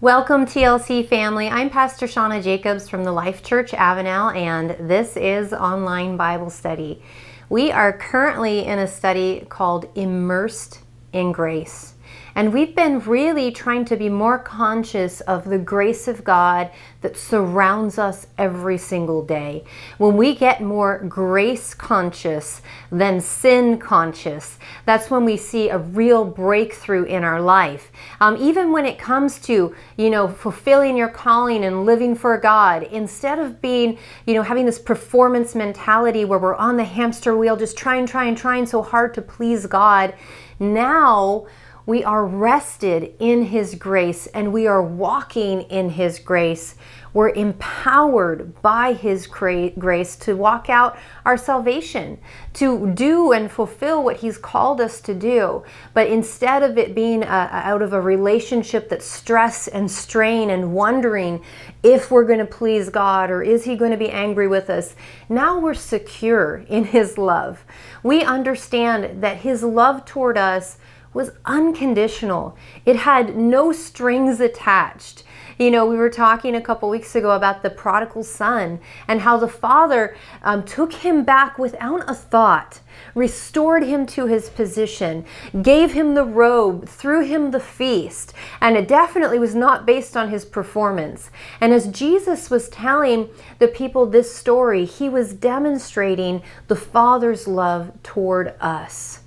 Welcome, TLC family. I'm Pastor Shawna Jacobs from the Life Church Avenal, and this is Online Bible Study. We are currently in a study called Immersed in Grace. And we've been really trying to be more conscious of the grace of God that surrounds us every single day. When we get more grace conscious than sin conscious, that's when we see a real breakthrough in our life. Um, even when it comes to, you know, fulfilling your calling and living for God, instead of being, you know, having this performance mentality where we're on the hamster wheel just trying, trying, trying so hard to please God, now we are rested in His grace and we are walking in His grace. We're empowered by His grace to walk out our salvation, to do and fulfill what He's called us to do. But instead of it being a, out of a relationship that's stress and strain and wondering if we're going to please God or is He going to be angry with us, now we're secure in His love. We understand that His love toward us was unconditional. It had no strings attached. You know, we were talking a couple weeks ago about the prodigal son and how the father um, took him back without a thought, restored him to his position, gave him the robe, threw him the feast, and it definitely was not based on his performance. And as Jesus was telling the people this story, he was demonstrating the father's love toward us.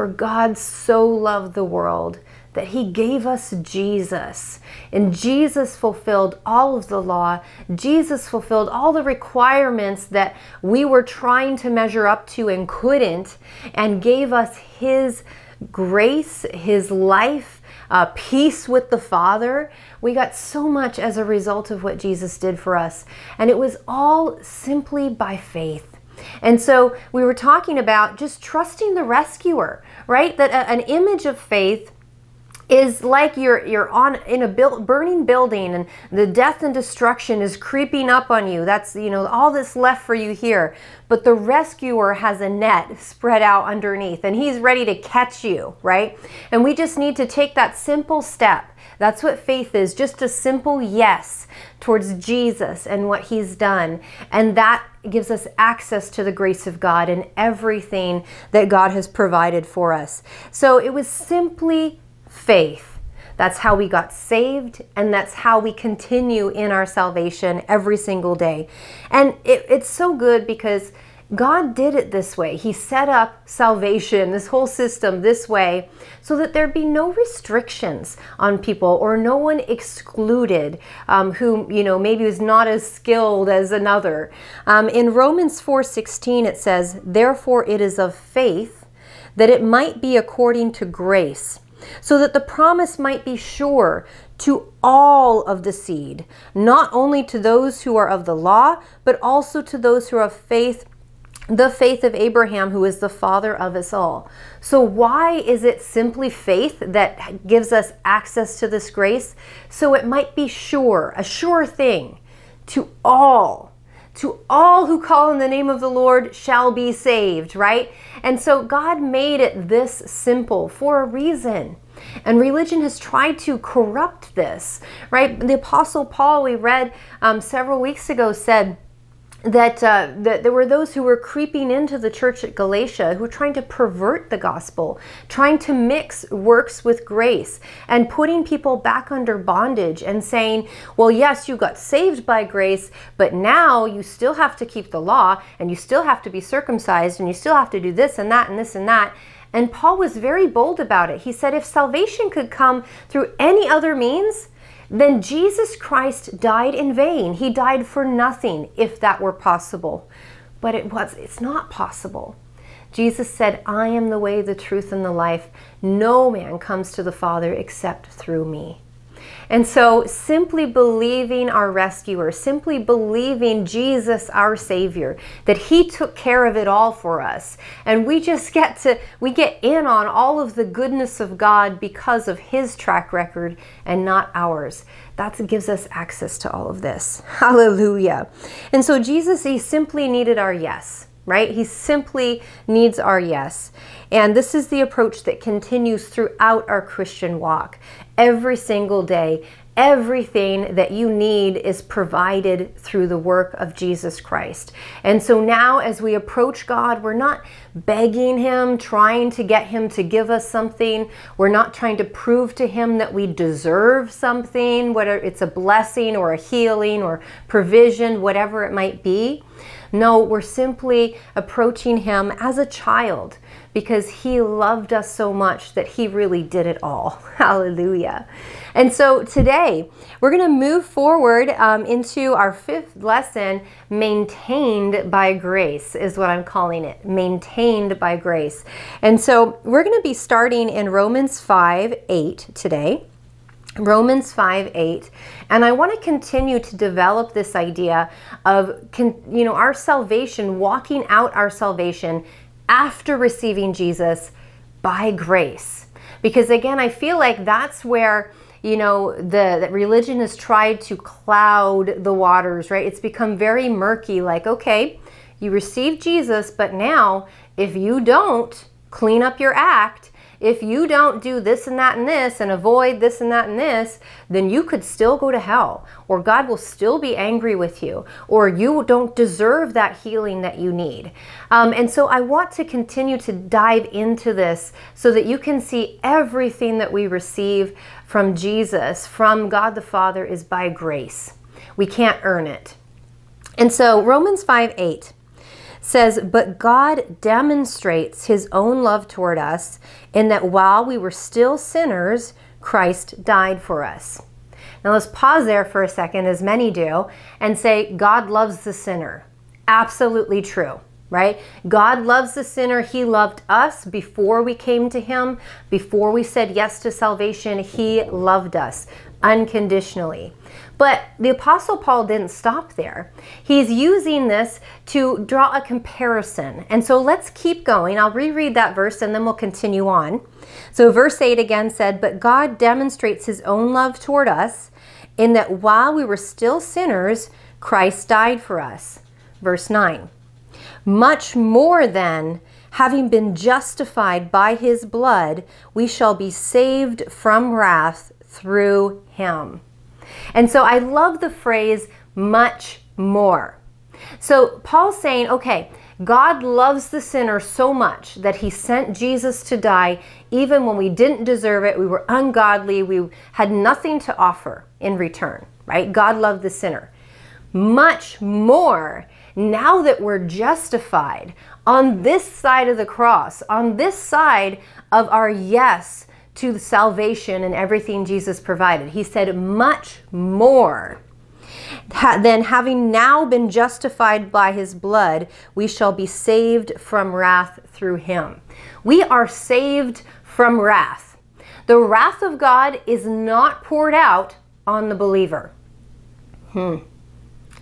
For God so loved the world that he gave us Jesus. And Jesus fulfilled all of the law. Jesus fulfilled all the requirements that we were trying to measure up to and couldn't, and gave us his grace, his life, uh, peace with the Father. We got so much as a result of what Jesus did for us. And it was all simply by faith. And so we were talking about just trusting the rescuer, right? That a, an image of faith is like you're you're on in a burning building and the death and destruction is creeping up on you. That's you know all that's left for you here. But the rescuer has a net spread out underneath and he's ready to catch you right? And we just need to take that simple step. That's what faith is just a simple yes towards Jesus and what he's done. And that gives us access to the grace of God and everything that God has provided for us so it was simply faith. That's how we got saved, and that's how we continue in our salvation every single day. And it, it's so good because God did it this way. He set up salvation, this whole system, this way, so that there be no restrictions on people or no one excluded um, who, you know, maybe was not as skilled as another. Um, in Romans 4:16, it says, "Therefore it is of faith that it might be according to grace." so that the promise might be sure to all of the seed, not only to those who are of the law, but also to those who are of faith the faith of Abraham, who is the father of us all. So, why is it simply faith that gives us access to this grace? So it might be sure, a sure thing to all to all who call in the name of the Lord shall be saved, right? And so God made it this simple for a reason. And religion has tried to corrupt this, right? The Apostle Paul, we read um, several weeks ago, said, that, uh, that there were those who were creeping into the church at Galatia who were trying to pervert the gospel, trying to mix works with grace, and putting people back under bondage and saying, well, yes, you got saved by grace, but now you still have to keep the law, and you still have to be circumcised, and you still have to do this and that and this and that. And Paul was very bold about it. He said, if salvation could come through any other means, then Jesus Christ died in vain. He died for nothing if that were possible. But it was it's not possible. Jesus said, "I am the way, the truth and the life. No man comes to the Father except through me." And so, simply believing our rescuer, simply believing Jesus, our Savior, that He took care of it all for us. And we just get to, we get in on all of the goodness of God because of His track record and not ours. That gives us access to all of this. Hallelujah. And so, Jesus, He simply needed our yes right? He simply needs our yes. And this is the approach that continues throughout our Christian walk every single day, everything that you need is provided through the work of Jesus Christ. And so now, as we approach God, we're not begging Him, trying to get Him to give us something. We're not trying to prove to Him that we deserve something, whether it's a blessing or a healing or provision, whatever it might be. No, we're simply approaching Him as a child because He loved us so much that He really did it all. Hallelujah. And so today, we're going to move forward um, into our fifth lesson, Maintained by Grace, is what I'm calling it. Maintained by Grace. And so we're going to be starting in Romans 5 8 today. Romans 5 8. And I want to continue to develop this idea of, you know, our salvation, walking out our salvation after receiving Jesus by grace. Because again, I feel like that's where you know the that religion has tried to cloud the waters right it's become very murky like okay you received jesus but now if you don't clean up your act if you don't do this and that and this and avoid this and that and this, then you could still go to hell, or God will still be angry with you, or you don't deserve that healing that you need. Um, and so I want to continue to dive into this so that you can see everything that we receive from Jesus, from God the Father, is by grace. We can't earn it. And so Romans 5 8 says, But God demonstrates his own love toward us in that while we were still sinners, Christ died for us. Now let's pause there for a second, as many do, and say, God loves the sinner. Absolutely true, right? God loves the sinner. He loved us before we came to Him, before we said yes to salvation. He loved us unconditionally. But the Apostle Paul didn't stop there. He's using this to draw a comparison. And so let's keep going. I'll reread that verse and then we'll continue on. So, verse 8 again said, But God demonstrates his own love toward us in that while we were still sinners, Christ died for us. Verse 9. Much more then, having been justified by his blood, we shall be saved from wrath through him. And so I love the phrase much more. So Paul's saying, okay, God loves the sinner so much that he sent Jesus to die even when we didn't deserve it. We were ungodly. We had nothing to offer in return, right? God loved the sinner. Much more now that we're justified on this side of the cross, on this side of our yes to salvation and everything Jesus provided. He said, much more. Then, having now been justified by his blood, we shall be saved from wrath through him. We are saved from wrath. The wrath of God is not poured out on the believer. Hmm.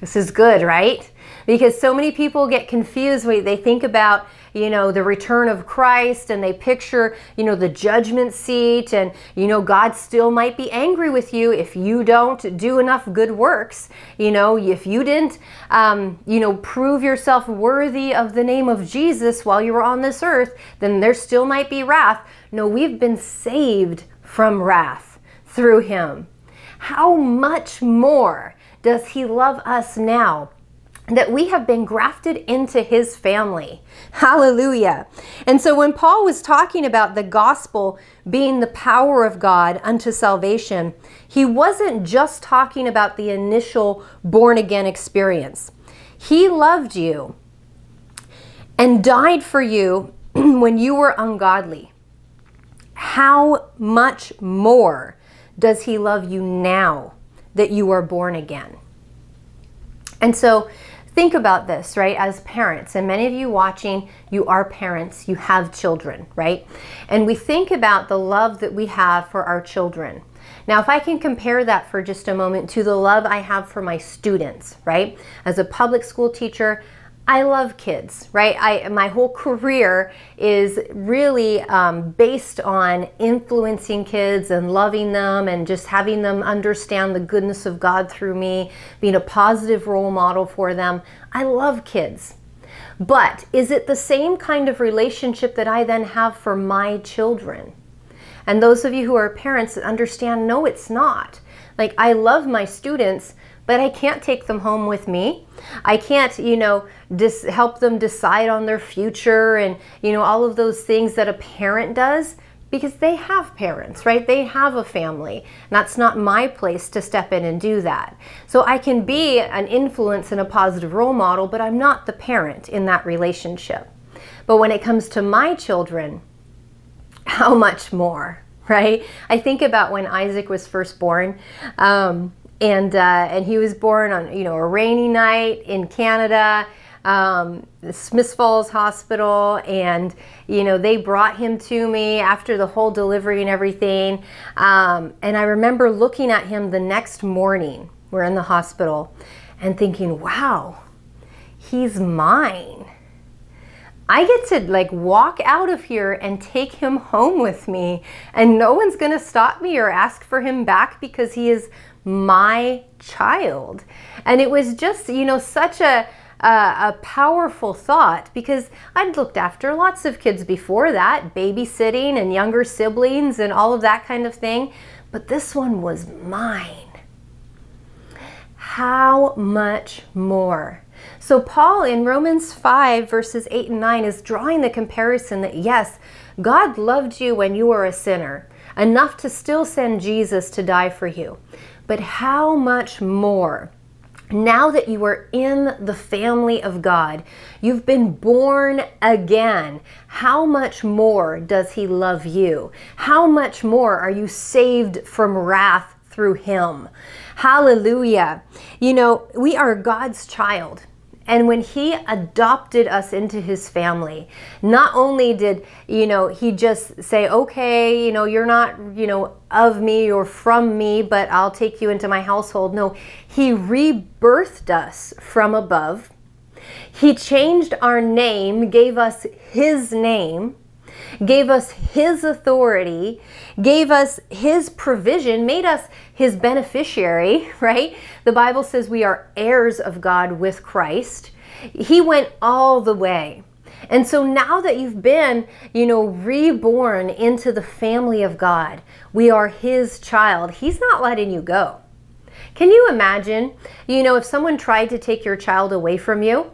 This is good, right? Because so many people get confused when they think about you know, the return of Christ and they picture, you know, the judgment seat and, you know, God still might be angry with you if you don't do enough good works. You know, if you didn't, um, you know, prove yourself worthy of the name of Jesus while you were on this earth, then there still might be wrath. No, we've been saved from wrath through Him. How much more does He love us now? That we have been grafted into his family. Hallelujah. And so when Paul was talking about the gospel being the power of God unto salvation, he wasn't just talking about the initial born again experience. He loved you and died for you when you were ungodly. How much more does he love you now that you are born again? And so think about this, right, as parents, and many of you watching, you are parents, you have children, right? And we think about the love that we have for our children. Now, if I can compare that for just a moment to the love I have for my students, right? As a public school teacher, I love kids, right? I my whole career is really um, based on influencing kids and loving them and just having them understand the goodness of God through me, being a positive role model for them. I love kids. But is it the same kind of relationship that I then have for my children? And those of you who are parents understand, no, it's not. Like, I love my students, but I can't take them home with me. I can't, you know, dis- help them decide on their future and, you know, all of those things that a parent does because they have parents, right? They have a family. And that's not my place to step in and do that. So I can be an influence and a positive role model, but I'm not the parent in that relationship. But when it comes to my children, how much more, right? I think about when Isaac was first born. Um, and uh, and he was born on you know a rainy night in Canada, um, Smith Falls Hospital, and you know they brought him to me after the whole delivery and everything. Um, and I remember looking at him the next morning. We're in the hospital, and thinking, "Wow, he's mine." I get to like walk out of here and take him home with me, and no one's gonna stop me or ask for him back because he is my child. And it was just, you know, such a, a, powerful thought because I'd looked after lots of kids before that, babysitting and younger siblings and all of that kind of thing. But this one was mine. How much more? So, Paul in Romans 5, verses 8 and 9, is drawing the comparison that yes, God loved you when you were a sinner, enough to still send Jesus to die for you. But how much more? Now that you are in the family of God, you've been born again. How much more does He love you? How much more are you saved from wrath through Him? Hallelujah. You know, we are God's child. And when he adopted us into his family, not only did, you know, he just say, okay, you know, you're not, you know, of me or from me, but I'll take you into my household. No, he rebirthed us from above. He changed our name, gave us his name gave us His authority, gave us His provision, made us His beneficiary, right? The Bible says we are heirs of God with Christ. He went all the way. And so now that you've been, you know, reborn into the family of God, we are His child. He's not letting you go. Can you imagine, you know, if someone tried to take your child away from you?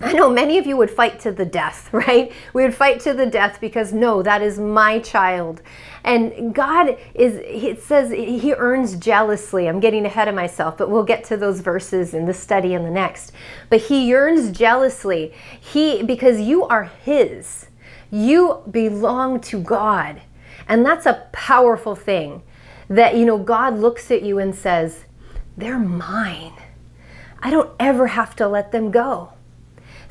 I know many of you would fight to the death, right? We would fight to the death because no, that is my child. And God is, it says He earns jealously. I'm getting ahead of myself, but we'll get to those verses in the study and the next. But He yearns jealously. He, because you are His, you belong to God. And that's a powerful thing that, you know, God looks at you and says, they're mine. I don't ever have to let them go.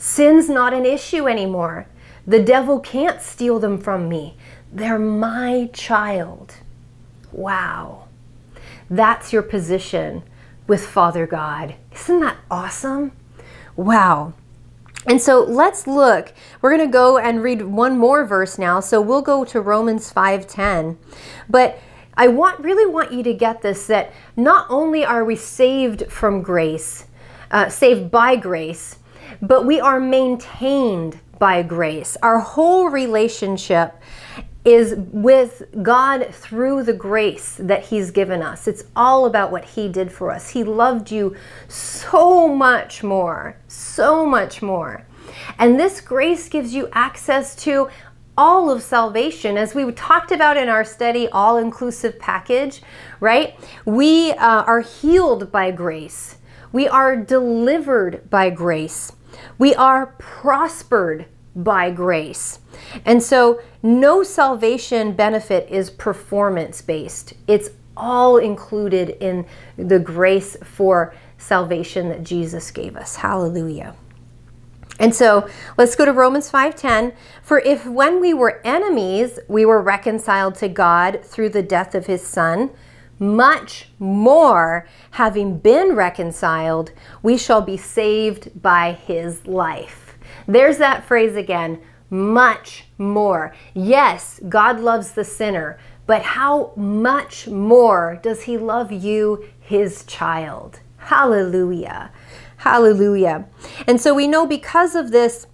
Sin's not an issue anymore. The devil can't steal them from me. They're my child. Wow. That's your position with Father God. Isn't that awesome? Wow. And so let's look. We're going to go and read one more verse now. So we'll go to Romans 5:10. But I want really want you to get this that not only are we saved from grace, uh, saved by grace, but we are maintained by grace. Our whole relationship is with God through the grace that He's given us. It's all about what He did for us. He loved you so much more, so much more. And this grace gives you access to all of salvation, as we talked about in our study, all inclusive package, right? We uh, are healed by grace, we are delivered by grace. We are prospered by grace. And so, no salvation benefit is performance based. It's all included in the grace for salvation that Jesus gave us. Hallelujah. And so let's go to Romans 5:10. For if when we were enemies, we were reconciled to God through the death of his son, much more, having been reconciled, we shall be saved by his life. There's that phrase again much more. Yes, God loves the sinner, but how much more does he love you, his child? Hallelujah. Hallelujah. And so we know because of this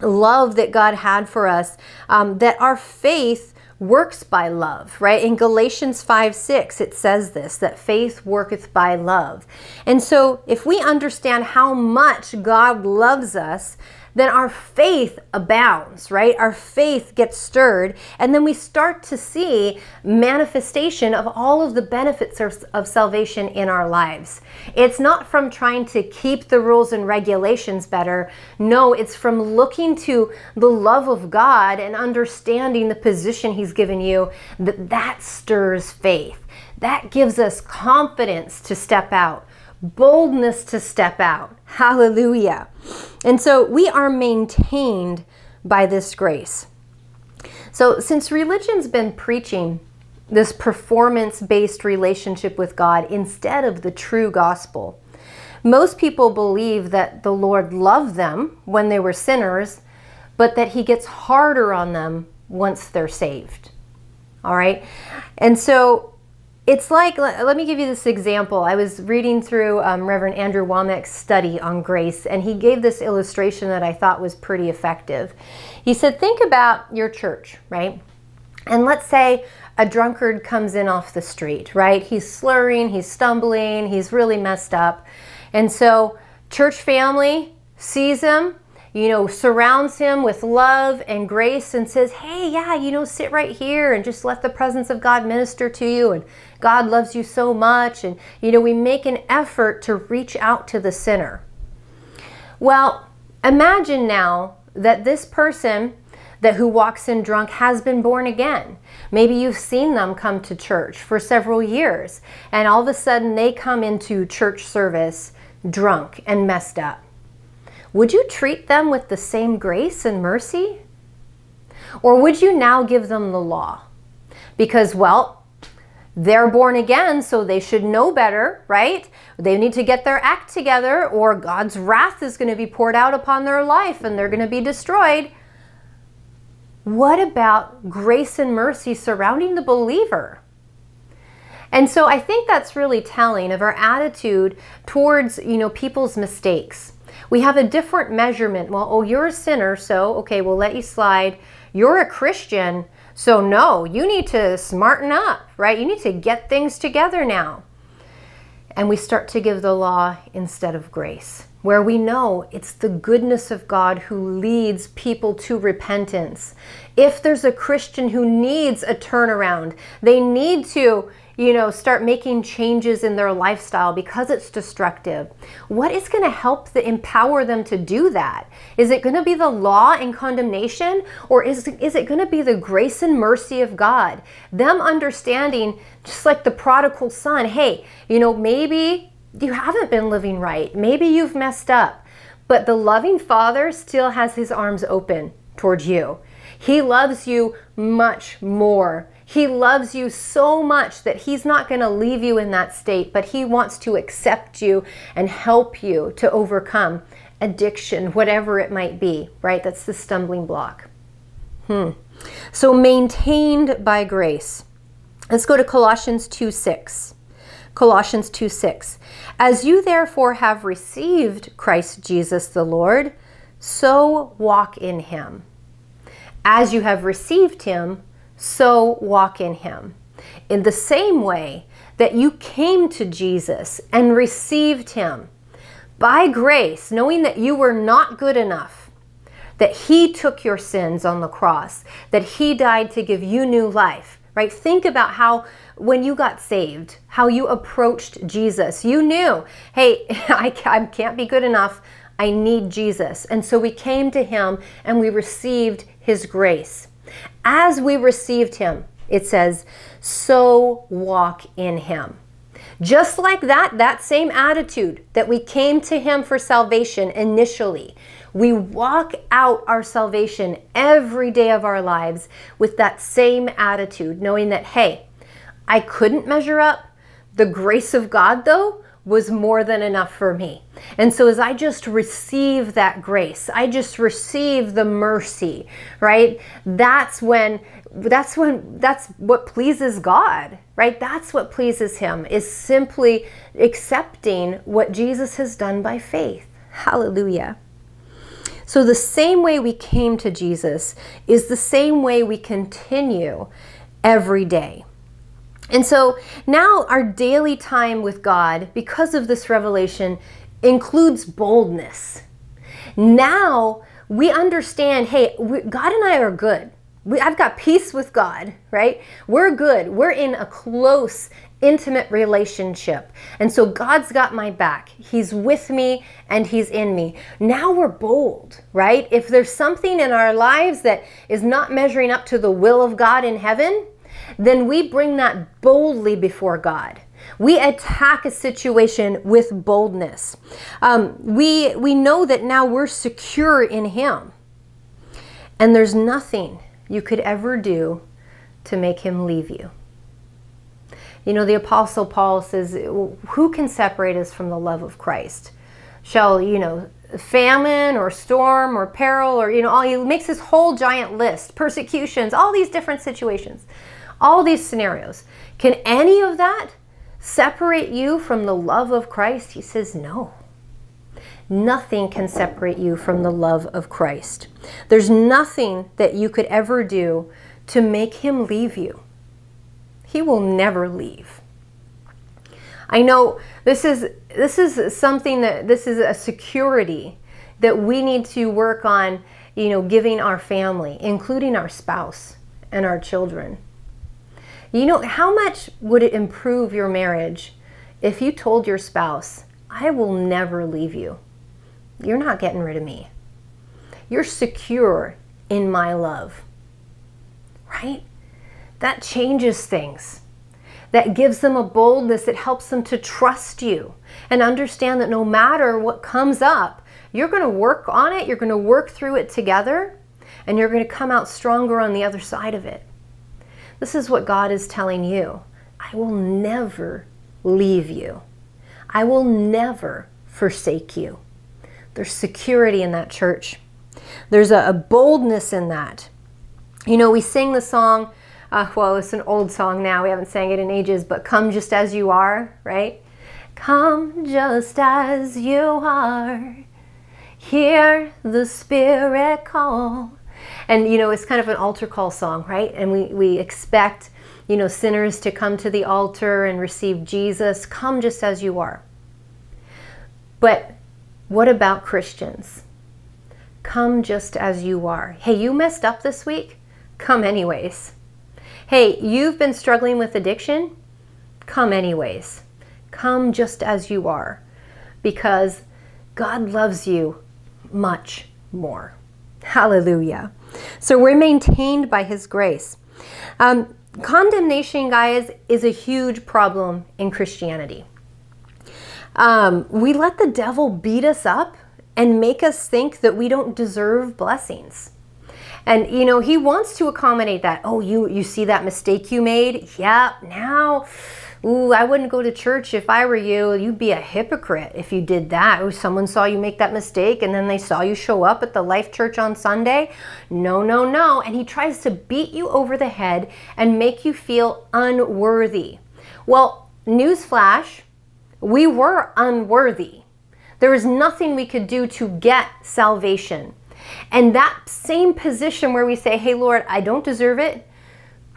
love that God had for us, um, that our faith works by love, right? In Galatians 5 6, it says this that faith worketh by love. And so, if we understand how much God loves us, then our faith abounds, right? Our faith gets stirred, and then we start to see manifestation of all of the benefits of, of, salvation in our lives. It's not from trying to keep the rules and regulations better. No, it's from looking to the love of God and understanding the position He's given you that that stirs faith. That gives us confidence to step out boldness to step out. Hallelujah. And so we are maintained by this grace. So, since religion's been preaching this performance based relationship with God instead of the true gospel, most people believe that the Lord loved them when they were sinners, but that He gets harder on them once they're saved. All right? And so it's like, let me give you this example. I was reading through um, Reverend Andrew Wommack's study on grace, and he gave this illustration that I thought was pretty effective. He said, Think about your church, right? And let's say a drunkard comes in off the street, right? He's slurring, he's stumbling, he's really messed up. And so, church family sees him, you know, surrounds him with love and grace and says, Hey, yeah, you know, sit right here and just let the presence of God minister to you. And God loves you so much. And, you know, we make an effort to reach out to the sinner. Well, imagine now that this person that who walks in drunk has been born again. Maybe you've seen them come to church for several years, and all of a sudden they come into church service drunk and messed up would you treat them with the same grace and mercy? Or would you now give them the law? Because, well, they're born again, so they should know better, right? They need to get their act together, or God's wrath is going to be poured out upon their life and they're going to be destroyed. What about grace and mercy surrounding the believer? And so I think that's really telling of our attitude towards, you know, people's mistakes. We have a different measurement. Well, oh, you're a sinner, so okay, we'll let you slide. You're a Christian, so no, you need to smarten up, right? You need to get things together now. And we start to give the law instead of grace, where we know it's the goodness of God who leads people to repentance. If there's a Christian who needs a turnaround, they need to you know, start making changes in their lifestyle because it's destructive. What is going to help the empower them to do that? Is it going to be the law and condemnation or is is it going to be the grace and mercy of God? Them understanding just like the prodigal son, hey, you know, maybe you haven't been living right. Maybe you've messed up. But the loving father still has his arms open towards you. He loves you much more he loves you so much that He's not going to leave you in that state, but He wants to accept you and help you to overcome addiction, whatever it might be, right? That's the stumbling block. Hmm. So maintained by grace. Let's go to Colossians 2 6. Colossians 2 6. As you therefore have received Christ Jesus the Lord, so walk in him. As you have received him, so walk in him. In the same way that you came to Jesus and received him by grace, knowing that you were not good enough, that he took your sins on the cross, that he died to give you new life, right? Think about how when you got saved, how you approached Jesus. You knew, hey, I can't be good enough. I need Jesus. And so we came to him and we received his grace. As we received him, it says, so walk in him. Just like that, that same attitude that we came to him for salvation initially, we walk out our salvation every day of our lives with that same attitude, knowing that, hey, I couldn't measure up. The grace of God, though, was more than enough for me. And so as I just receive that grace, I just receive the mercy, right? That's when that's when that's what pleases God, right? That's what pleases him is simply accepting what Jesus has done by faith. Hallelujah. So, the same way we came to Jesus is the same way we continue every day. And so now our daily time with God, because of this revelation, includes boldness. Now we understand hey, God and I are good. We, I've got peace with God, right? We're good. We're in a close, intimate relationship. And so God's got my back. He's with me and He's in me. Now we're bold, right? If there's something in our lives that is not measuring up to the will of God in heaven, then we bring that boldly before God. We attack a situation with boldness. Um, we, we know that now we're secure in Him. And there's nothing you could ever do to make Him leave you. You know, the Apostle Paul says, Who can separate us from the love of Christ? Shall, you know, famine or storm or peril or, you know, all, he makes this whole giant list persecutions, all these different situations, all these scenarios. Can any of that separate you from the love of Christ? He says, No. Nothing can separate you from the love of Christ. There's nothing that you could ever do to make him leave you. He will never leave. I know this is this is something that this is a security that we need to work on, you know, giving our family, including our spouse and our children. You know, how much would it improve your marriage if you told your spouse, I will never leave you? You're not getting rid of me. You're secure in my love. Right? That changes things. That gives them a boldness that helps them to trust you and understand that no matter what comes up, you're going to work on it, you're going to work through it together, and you're going to come out stronger on the other side of it. This is what God is telling you. I will never leave you. I will never forsake you. There's security in that church. There's a, a boldness in that. You know, we sing the song, uh, well, it's an old song now. We haven't sang it in ages, but Come Just As You Are, right? Come just as you are. Hear the Spirit call. And, you know, it's kind of an altar call song, right? And we, we expect, you know, sinners to come to the altar and receive Jesus. Come just as you are. But what about Christians? Come just as you are. Hey, you messed up this week? Come anyways. Hey, you've been struggling with addiction? Come anyways. Come just as you are. Because God loves you much more. Hallelujah. So we're maintained by His grace. Um, condemnation, guys, is a huge problem in Christianity. Um, we let the devil beat us up and make us think that we don't deserve blessings. And you know, he wants to accommodate that. Oh, you you see that mistake you made? Yeah, now Ooh, I wouldn't go to church if I were you. You'd be a hypocrite if you did that. Ooh, someone saw you make that mistake and then they saw you show up at the Life Church on Sunday. No, no, no. And he tries to beat you over the head and make you feel unworthy. Well, newsflash, we were unworthy. There was nothing we could do to get salvation. And that same position where we say, hey, Lord, I don't deserve it,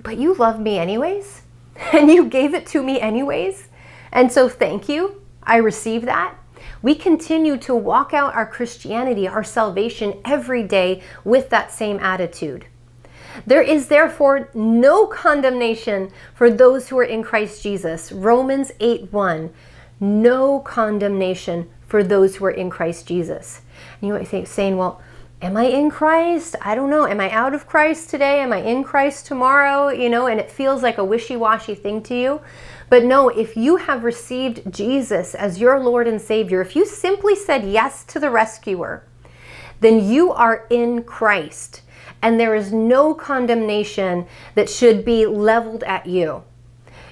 but you love me anyways and you gave it to me anyways. And so thank you. I receive that. We continue to walk out our Christianity, our salvation every day with that same attitude. There is therefore no condemnation for those who are in Christ Jesus. Romans 8 1. No condemnation for those who are in Christ Jesus. And you might be saying, well, am I in Christ? I don't know. Am I out of Christ today? Am I in Christ tomorrow? You know, and it feels like a wishy washy thing to you. But no, if you have received Jesus as your Lord and Savior, if you simply said yes to the rescuer, then you are in Christ. And there is no condemnation that should be leveled at you.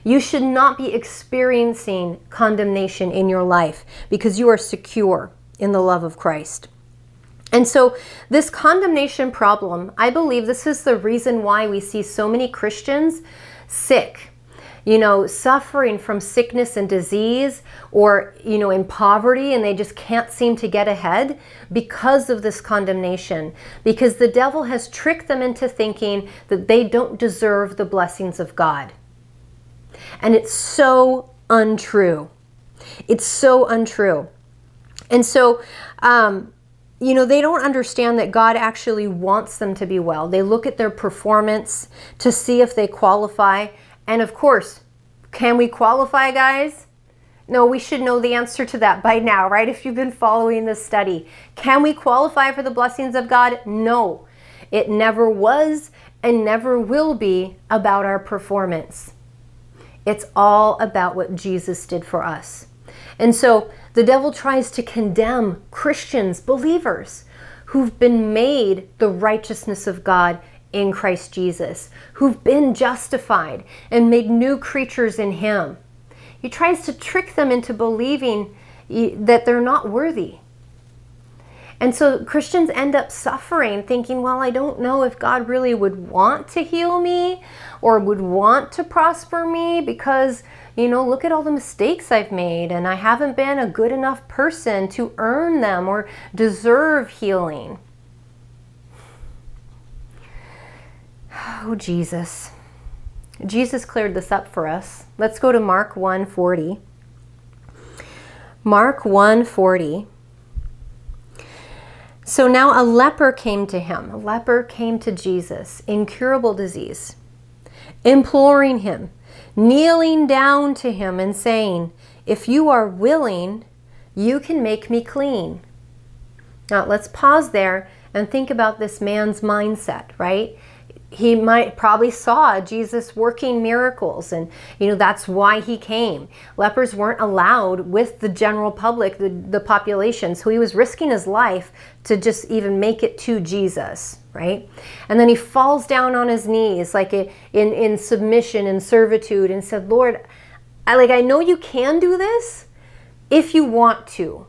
You should not be experiencing condemnation in your life because you are secure in the love of Christ. And so, this condemnation problem, I believe this is the reason why we see so many Christians sick. you know, suffering from sickness and disease or, you know, in poverty and they just can't seem to get ahead because of this condemnation. Because the devil has tricked them into thinking that they don't deserve the blessings of God. And it's so untrue. It's so untrue. And so, um, you know, they don't understand that God actually wants them to be well. They look at their performance to see if they qualify. And of course, can we qualify, guys? No, we should know the answer to that by now, right? If you've been following this study. Can we qualify for the blessings of God? No. It never was and never will be about our performance. It's all about what Jesus did for us. And so the devil tries to condemn Christians, believers, who've been made the righteousness of God in Christ Jesus, who've been justified and made new creatures in Him. He tries to trick them into believing that they're not worthy. And so Christians end up suffering, thinking, well, I don't know if God really would want to heal me or would want to prosper me because, you know, look at all the mistakes I've made and I haven't been a good enough person to earn them or deserve healing. Oh, Jesus. Jesus cleared this up for us. Let's go to Mark 1:40. Mark 1:40. So now a leper came to him. A leper came to Jesus, incurable disease, imploring him, kneeling down to him and saying, "If you are willing, you can make me clean." Now, let's pause there and think about this man's mindset, right? he might probably saw Jesus working miracles and you know that's why he came. Lepers weren't allowed with the general public, the, the population, so he was risking his life to just even make it to Jesus, right? And then he falls down on his knees like in in submission and servitude and said, "Lord, I like I know you can do this if you want to,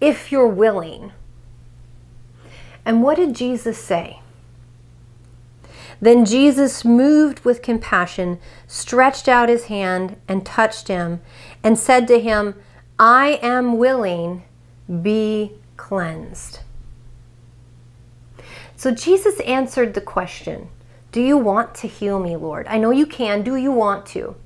if you're willing." And what did Jesus say? Then Jesus, moved with compassion, stretched out his hand and touched him, and said to him, I am willing, be cleansed. So Jesus answered the question Do you want to heal me, Lord? I know you can. Do you want to?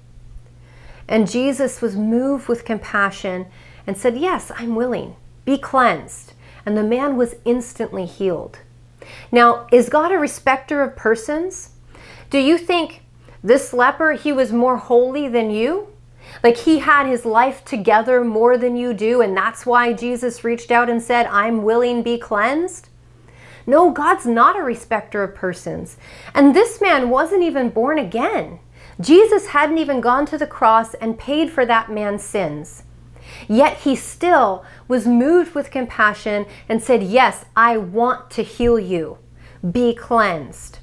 And Jesus was moved with compassion and said, Yes, I'm willing. Be cleansed. And the man was instantly healed. Now, is God a respecter of persons? Do you think this leper, he was more holy than you? Like he had his life together more than you do, and that's why Jesus reached out and said, I'm willing, be cleansed? No, God's not a respecter of persons. And this man wasn't even born again. Jesus hadn't even gone to the cross and paid for that man's sins. Yet he still was moved with compassion and said, Yes, I want to heal you. Be cleansed.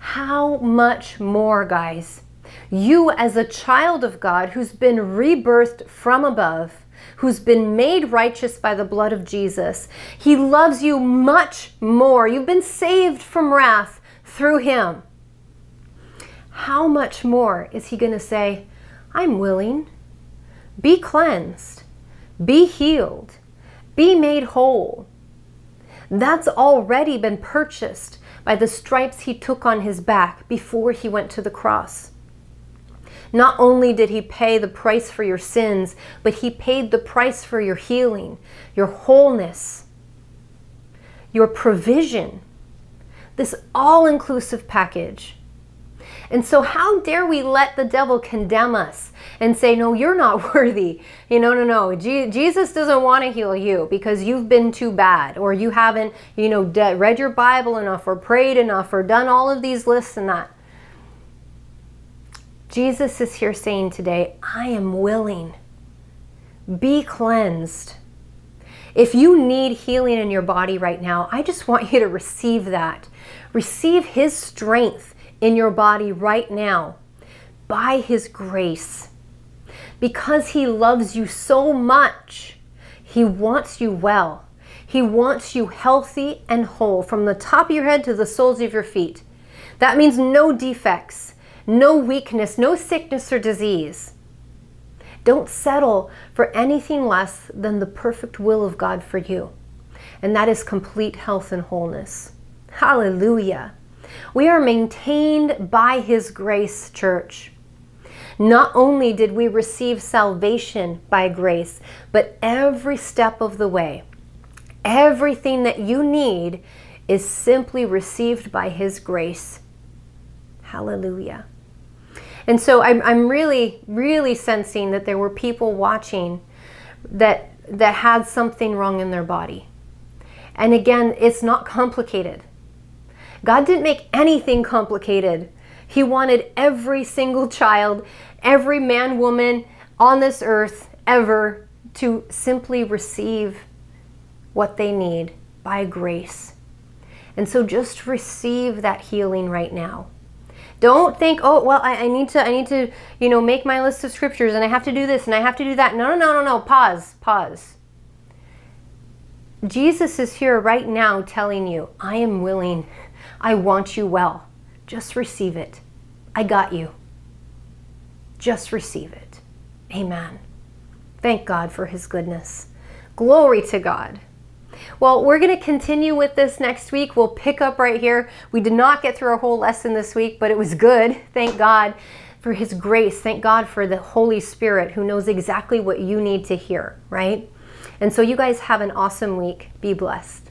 How much more, guys? You, as a child of God who's been rebirthed from above, who's been made righteous by the blood of Jesus, He loves you much more. You've been saved from wrath through Him. How much more is He going to say, I'm willing? Be cleansed, be healed, be made whole. That's already been purchased by the stripes he took on his back before he went to the cross. Not only did he pay the price for your sins, but he paid the price for your healing, your wholeness, your provision. This all inclusive package. And so, how dare we let the devil condemn us and say, No, you're not worthy? You know, no, no. Jesus doesn't want to heal you because you've been too bad or you haven't, you know, read your Bible enough or prayed enough or done all of these lists and that. Jesus is here saying today, I am willing. Be cleansed. If you need healing in your body right now, I just want you to receive that. Receive His strength in your body right now by His grace. Because He loves you so much, He wants you well. He wants you healthy and whole from the top of your head to the soles of your feet. That means no defects, no weakness, no sickness or disease. Don't settle for anything less than the perfect will of God for you. And that is complete health and wholeness. Hallelujah. We are maintained by His grace, church. Not only did we receive salvation by grace, but every step of the way, everything that you need is simply received by His grace. Hallelujah. And so I'm, I'm really, really sensing that there were people watching that, that had something wrong in their body. And again, it's not complicated. God didn't make anything complicated. He wanted every single child, every man, woman on this earth ever to simply receive what they need by grace. And so just receive that healing right now. Don't think, oh, well, I, I, need to, I need to, you know, make my list of scriptures and I have to do this and I have to do that. No, no, no, no, no. Pause, pause. Jesus is here right now telling you, I am willing. I want you well. Just receive it. I got you. Just receive it. Amen. Thank God for his goodness. Glory to God. Well, we're going to continue with this next week. We'll pick up right here. We did not get through a whole lesson this week, but it was good. Thank God for His grace. Thank God for the Holy Spirit who knows exactly what you need to hear, right? And so, you guys have an awesome week. Be blessed.